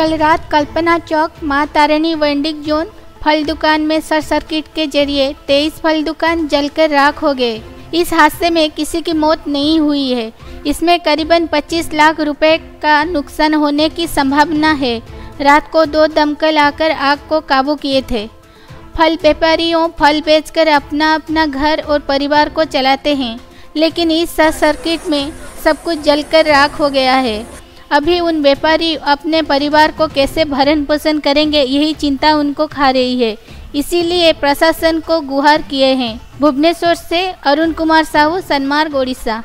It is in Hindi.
कल रात कल्पना चौक, माँ तारिणी वेंडिंग जोन, फल दुकान में शॉर्ट सर्किट के ज़रिए तेईस फल दुकान जलकर राख हो गए। इस हादसे में किसी की मौत नहीं हुई है। इसमें करीबन 25 लाख रुपए का नुकसान होने की संभावना है। रात को दो दमकल आकर आग को काबू किए थे। फल व्यापारियों फल बेचकर अपना अपना घर और परिवार को चलाते हैं। लेकिन इस सर्किट में सब कुछ जलकर राख हो गया है। अभी उन व्यापारी अपने परिवार को कैसे भरण पोषण करेंगे, यही चिंता उनको खा रही है। इसीलिए प्रशासन को गुहार किए हैं। भुवनेश्वर से अरुण कुमार साहू, सनमार्ग, ओडिशा।